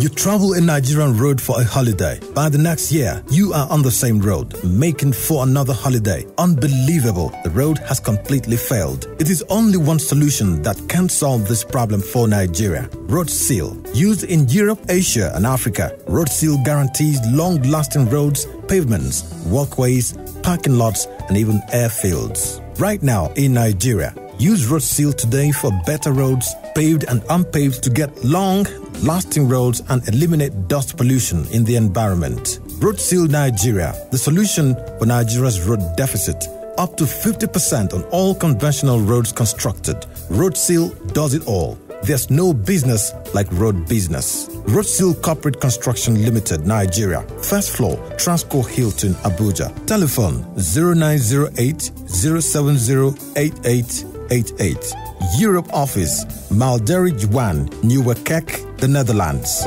You travel a Nigerian road for a holiday. By the next year, you are on the same road, making for another holiday. Unbelievable. The road has completely failed. It is only one solution that can solve this problem for Nigeria. Road Seal. Used in Europe, Asia, and Africa, Road Seal guarantees long-lasting roads, pavements, walkways, parking lots, and even airfields. Right now in Nigeria, use Road Seal today for better roads, paved and unpaved to get long, lasting roads and eliminate dust pollution in the environment. Road Seal Nigeria, the solution for Nigeria's road deficit. Up to 50% on all conventional roads constructed. Road Seal does it all. There's no business like road business. Road Seal Corporate Construction Limited, Nigeria. First floor, Transcorp Hilton, Abuja. Telephone 0908 070 8888. Europe office, Malderi Juan, Nieuwekerk, the Netherlands.